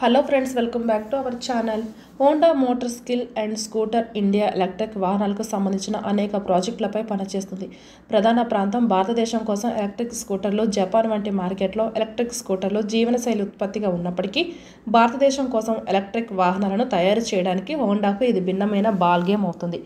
Hello friends welcome back to our channel. Honda motorcycle and scooter India electric వాహనాలకు సంబంధించిన అనేక ప్రాజెక్టులపై పనిచేస్తుంది. ప్రధాన ప్రాంతం భారతదేశం కోసం ఎలక్ట్రిక్ స్కూటర్లు జపాన్ వంటి మార్కెట్లో ఎలక్ట్రిక్ స్కూటర్లు జీవనశైలి ఉత్పత్తిగా ఉన్నప్పటికీ భారతదేశం కోసం ఎలక్ట్రిక్ వాహనాలను తయారు చేయడానికి హోండాకు ఇది భిన్నమైన బాల్ గేమ్ అవుతుంది.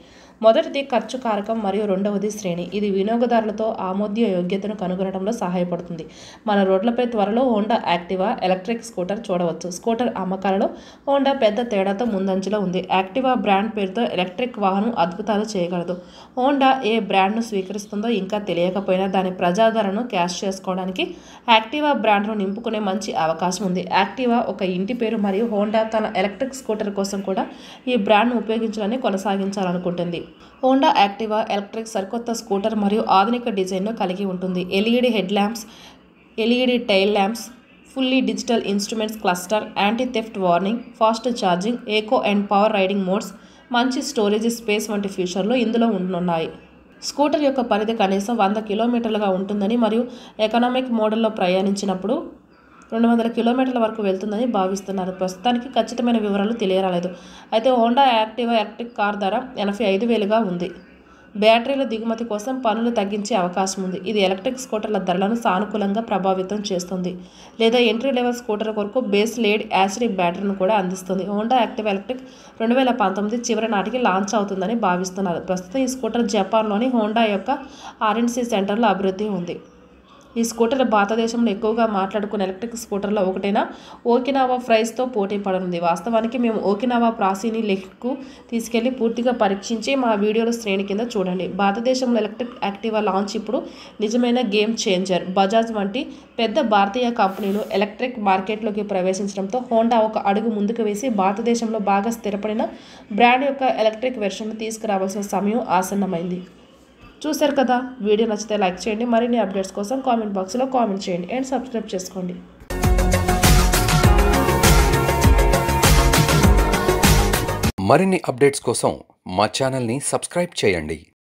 మొదటిది ఖర్చు కారకం మరియు రెండవది శ్రేణి. ఇది వినియోగదారులతో ఆమోద్య యోగ్యతను కనుగొనడంలో సహాయపడుతుంది. మన రోడ్లపై త్వరలో హోండా యాక్టివా ఎలక్ట్రిక్ స్కూటర్ చూడవచ్చు. స్కూటర్ అమ్మకాలలో హోండా పెద్ద తేడాతో ముందంజలో ఉంది. యాక్టివా బ్రాండ్ పేరుతో ఎలక్ట్రిక్ వాహనం అద్భుతాలు చేయగలదు. హోండా ఏ బ్రాండ్ను స్వీకరిస్తుందో ఇంకా తెలియకపోయినా దాని ప్రజాదరణను క్యాష్ చేసుకోవడానికి యాక్టివా బ్రాండ్ను నింపుకునే మంచి అవకాశం ఉంది. యాక్టివా ఒక ఇంటి పేరు మరియు హోండా తన ఎలక్ట్రిక్ స్కూటర్ కోసం కూడా ఈ బ్రాండ్ను ఉపయోగించాలని కొనసాగించాలనుకుంటుంది. హోండా యాక్టివా ఎలక్ట్రిక్ సరికొత్త స్కూటర్ మరియు ఆధునిక డిజైన్ను కలిగి ఉంటుంది. LED head lamps LED tail lamps fully digital instruments cluster anti theft warning fast charging eco and power riding modes మంచి స్టోరేజ్ స్పేస్ వంటి ఫీచర్లు ఇందులో ఉండనున్నాయి. స్కూటర్ యొక్క పరిధి కనీసం వంద కిలోమీటర్లుగా ఉంటుందని మరియు ఎకనామిక్ మోడల్లో ప్రయాణించినప్పుడు రెండు వందల కిలోమీటర్ల వరకు వెళ్తుందని భావిస్తున్నారు. ప్రస్తుతానికి ఖచ్చితమైన వివరాలు తెలియరాలేదు. అయితే హోండా యాక్టివా ఎలక్ట్రిక్ కార్ ధర ఎనభై ఐదు వేలుగా ఉంది. బ్యాటరీల దిగుమతి కోసం పనులు తగ్గించే అవకాశం ఉంది. ఇది ఎలక్ట్రిక్ స్కూటర్ల ధరలను సానుకూలంగా ప్రభావితం చేస్తుంది. లేదా ఎంట్రీ లెవెల్ స్కూటర్ కొరకు బేస్ లేడ్ యాసిడ్ బ్యాటరీని కూడా అందిస్తుంది. హోండా యాక్టివ్ ఎలక్ట్రిక్ రెండు వేల పంతొమ్మిది చివరి నాటికి లాంచ్ అవుతుందని భావిస్తున్నారు. ప్రస్తుతం ఈ స్కూటర్ జపాన్లోని హోండా యొక్క ఆర్ఎన్సీ సెంటర్లో అభివృద్ధి ఉంది. ఈ స్కూటర్ భారతదేశంలో ఎక్కువగా మాట్లాడుకున్న ఎలక్ట్రిక్ స్కూటర్లో ఒకటైన? ఓకినావా ఫ్రైస్తో పోటీ పడనుంది. వాస్తవానికి మేము ఓకినావా ప్రాసీని లెక్కు తీసుకెళ్ళి పూర్తిగా పరీక్షించి మా వీడియోల శ్రేణి కింద చూడండి. భారతదేశంలో ఎలక్ట్రిక్ యాక్టివా లాంచ్ ఇప్పుడు నిజమైన గేమ్ చేంజర్. బజాజ్ వంటి పెద్ద భారతీయ కంపెనీలు ఎలక్ట్రిక్ మార్కెట్లోకి ప్రవేశించడంతో హోండా ఒక అడుగు ముందుకు వేసి భారతదేశంలో బాగా స్థిరపడిన బ్రాండ్ యొక్క ఎలక్ట్రిక్ వెర్షన్ను తీసుకురావాల్సిన సమయం ఆసన్నమైంది. చూశారు కదా? వీడియో నచ్చితే లైక్ చేయండి మరిన్ని అప్డేట్స్ కోసం కామెంట్ బాక్స్లో కామెంట్ చేయండి అండ్ సబ్స్క్రైబ్ చేసుకోండి. మరిన్ని అప్డేట్స్ కోసం మా ఛానల్ని సబ్స్క్రైబ్ చేయండి.